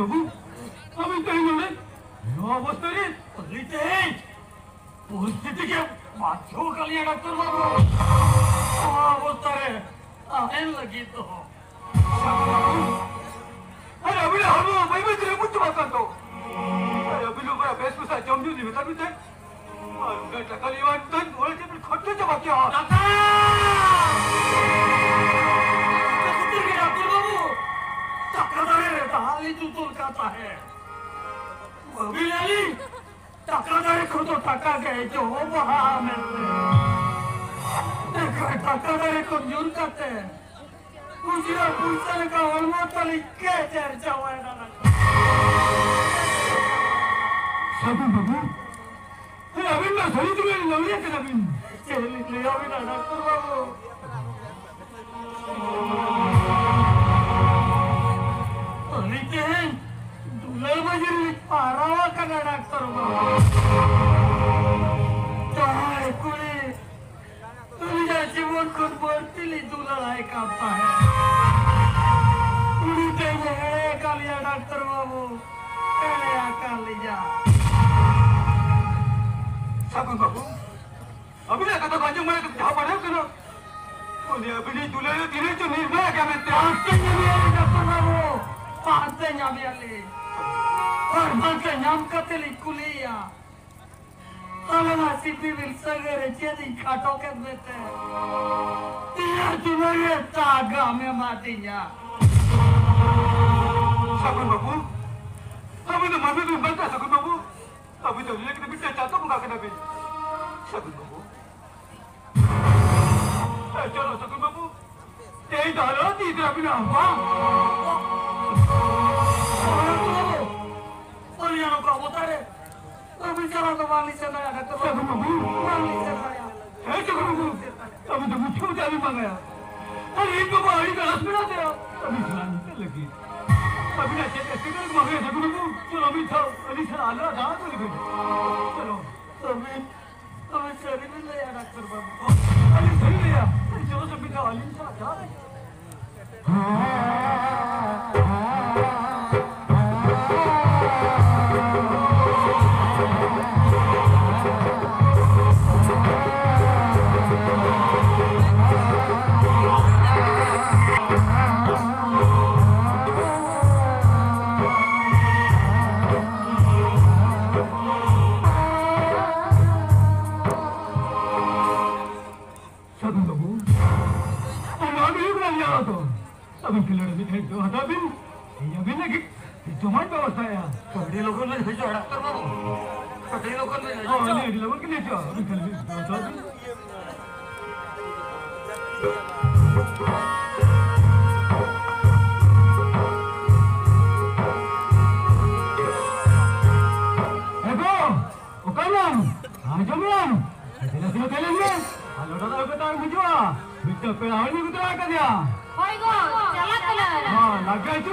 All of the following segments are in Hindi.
বাবু আমি তাই নড়ে অবস্থা রে বলিতে পরিস্থিতিকে বাধ্য কালিয়া ডাক্তার বাবু অবস্থা রে আহেন লাগি তো અને અબીલો હરવો મહેમત રે મુચ્ચુ વાતો અબીલો બરા બેસમુસા જમજુ ની વિતર વિતે અને ટકા લેવાન તો ઓળે જે પણ ખર્ચો જ બાકી હા કાકા કસુતર કે ડોક્ટર બાબू टकरादारे हाली तू तो कहता है अबीलाली टकरादारे खुद टका गए जो वहाँ मिलते टकरादारे को जूर करते हैं జీరో కూర్చొని కావాలి మొత్తం ఇక్కే చేర్చవాడాలి సభ బాబా అవిన్నా సరిది వెళ్ళి నవ్వు ఎక్కడ అవిన్ చెల్లి అవినా तुम्ही बोलतील ऐका पाहिजे साबण बाबू अभिनय कथा माझ्या मला तुझ्या पडेल का ना कोणी अभिनय तुला तिने तो निर्णय क्या म्हणते बाबू पाचते नामी आले और मानते नाम कतेली कुलिया Allora si vive il sagare chiedi cato che mette. Tia tu non è taga mia matigna. Sakun babu. Abu tu mami tu banta sakun babu. Abu tu lek tu bitta Cara sakın be bu. Değil de hala değildir abi ne yapma. Oraya ne kadar otare. Abi sana da varlı sen ayağa kattı. Sakın be bu. Varlı sen ayağa. Hey sakın be bu. Abi de bu çok abi mangaya. Abi hiç baba hadi galas mı ne ya? Abi sana ne lagi? Abi ne şey etsin ne mangaya sakın be bu. Sen abi sağ. Ali sen hala daha da lagi. Sen abi. तो में ले डॉक्टर बाबू। अली सही लिया। चलो सब बिठा वाली से जा। Sakın babu. इतना लिया तो अभी खिलाड़ी भी थे जो हटा भी ये भी नहीं कि जमाई व्यवस्था है यार कबड्डी लोक भेजो डॉक्टर बाबू कबड्डी ने हाँ नहीं लोगों के लिए क्या अभी खेल भी ಹ ಲಗ್ಗ ಆಯ್ತು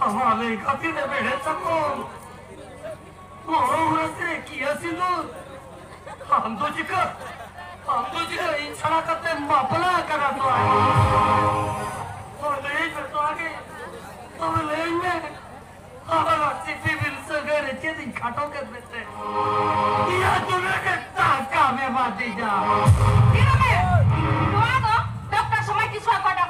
होय गो चला कलर हाँ, लग गया तुम्हें. Sohagi, हमने Kota दिसो min pante ke dia sohagi. Mame करते मीत मुठन छोलो के जेल लगी और जीविती ताकेरो खाता है इनको चाह काथा लगी फिर खर्चो आगी हमारे गति ने बेड़े सको मोहरा से किया सिंधु हम तो जिकर हम तो जिकर इच्छा करते मापला करा तो आए और ले तो आगे तो ले में हमारा चिट्ठी बिल सगरे चेदी खाटो के बेटे या तुम्हें के टाका में मार दी जा Dígame, doa do, dokter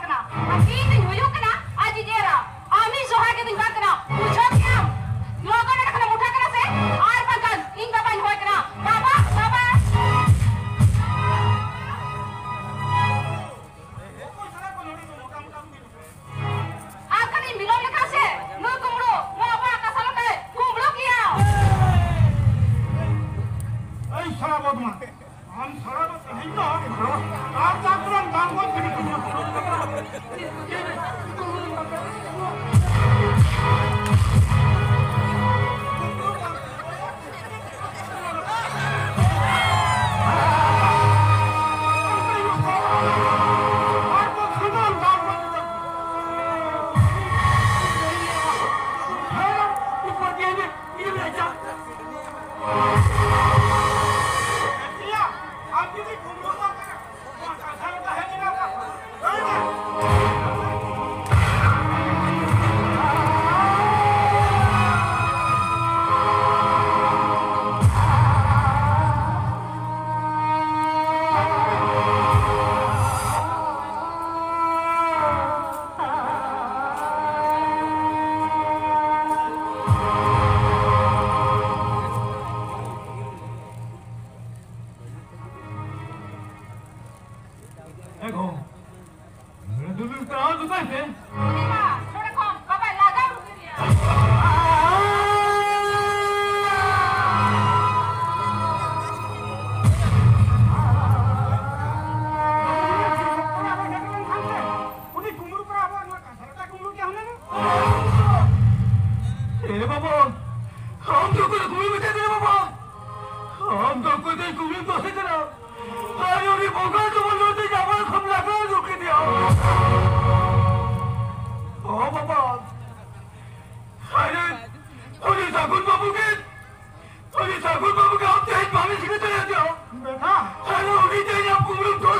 हम तो कोई दिन कुम्भी तो नहीं चला तारियों ने बोला तो बोल दिया जामाल खमला का जो कि दिया हाँ बाबा खाये उन्हें साकुन बाबू के उन्हें साकुन बाबू के आप तो हिट भाभी सिखा चले जाओ मैं ना खाये उन्हें तो यहाँ कुम्भी तो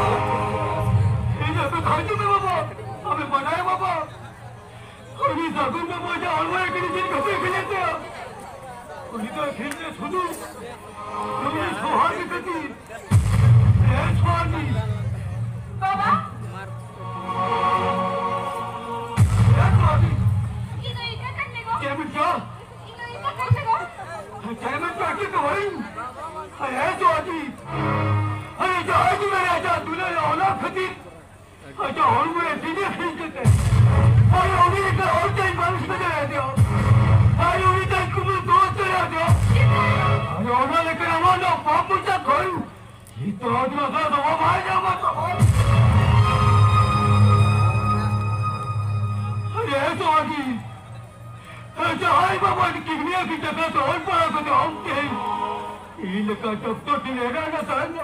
우리 작은 바보자 얼마나 그리진 것을 그렸어요. 우리가 굉장히 소도 우리 소화기 같이 내 소화기 Bapa, 내 소화기 itu ikan kan nego. 깨물죠? Itu ikan kan nego. 깨물죠? 아끼도 와인 내 소화기 아니 저 아줌마야 저 누나야 얼마 크지 저 얼굴에 비벼 생겼대 아니 우리가 어떤 방식을 해야 돼요 아니 우리가 꿈을 놓았어야 돼요 아니 얼마나 그냥 너 바쁘자 걸 이또 어디로 가서 뭐 Hayır onu yeter ortaya barışma dönüyor diyor. Hayır onu yeter kumru dost dönüyor diyor. Hayır ona ne kadar var diyor. Pamuca koy. Hiç de adına kadar da var. Hayır ama da var. Hayır evet o hadi. ऐसे हाय बाबा ने किडनी की जगह से और बड़ा तो हम के ईल का टप तो दिलेगा ना सान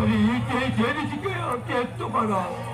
अरे ये क्या जेल चिके और क्या तुम्हारा